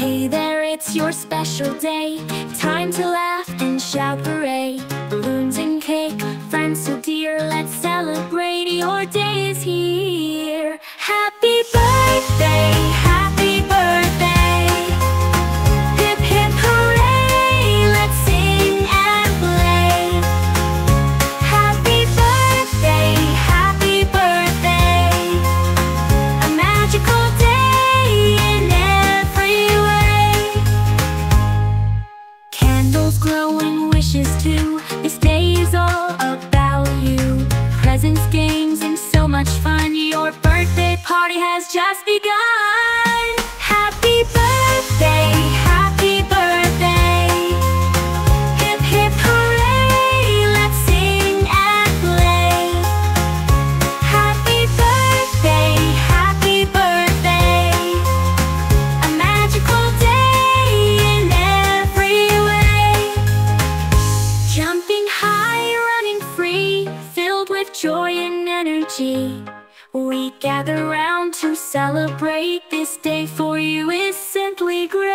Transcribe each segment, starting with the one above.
Hey there, it's your special day. Time to laugh and shout Your birthday party has just begun. Happy birthday, happy birthday. Hip hip hooray, let's sing and play. Happy birthday, happy birthday. A magical day in every way. Jumping high, running free, filled with joy and energy. We gather round to celebrate this day for you is simply great.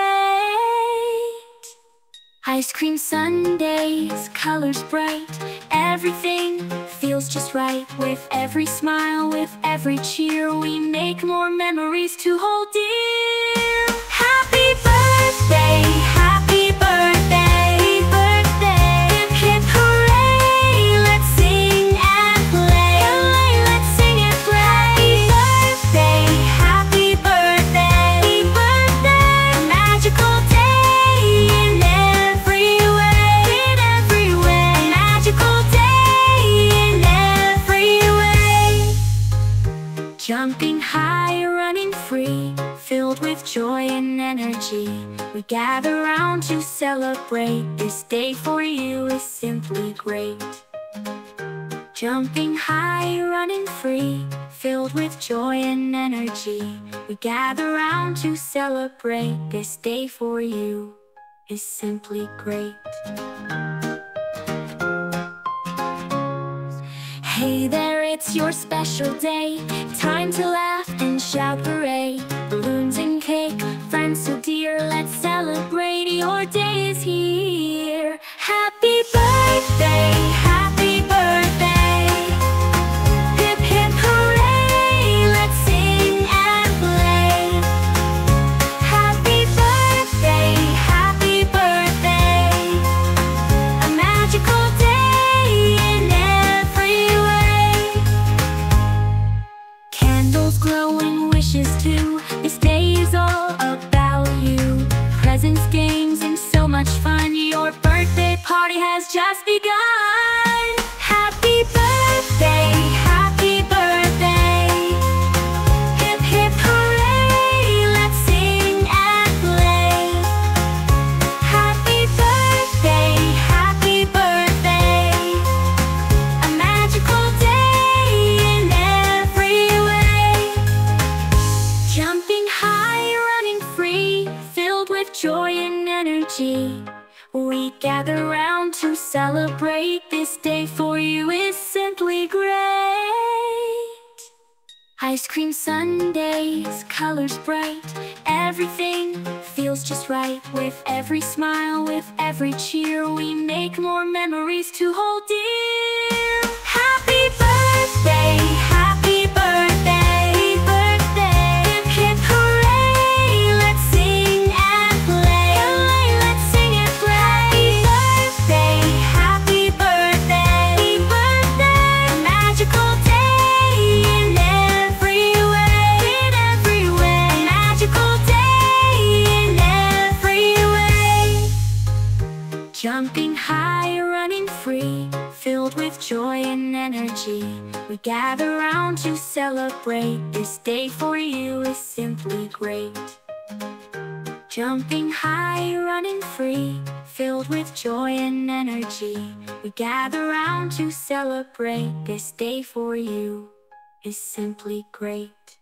Ice cream sundaes, colors bright, everything feels just right. With every smile, with every cheer, we make more memories to hold dear. Jumping high, running free, filled with joy and energy. We gather round to celebrate. This day for you is simply great. Jumping high, running free, filled with joy and energy. We gather round to celebrate. This day for you is simply great. Hey there, it's your special day. Time to laugh and shout hooray. Balloons and cake, friends so dear. Let's celebrate your day is here. This day is all about you. Presents, games, and so much fun. Your birthday party has just begun. Energy. We gather round to celebrate. This day for you is simply great. Ice cream sundaes, colors bright, everything feels just right. With every smile, with every cheer, we make more memories to hold dear. With joy and energy. We gather round to celebrate. This day for you is simply great. Jumping high, running free, filled with joy and energy. We gather round to celebrate. This day for you is simply great.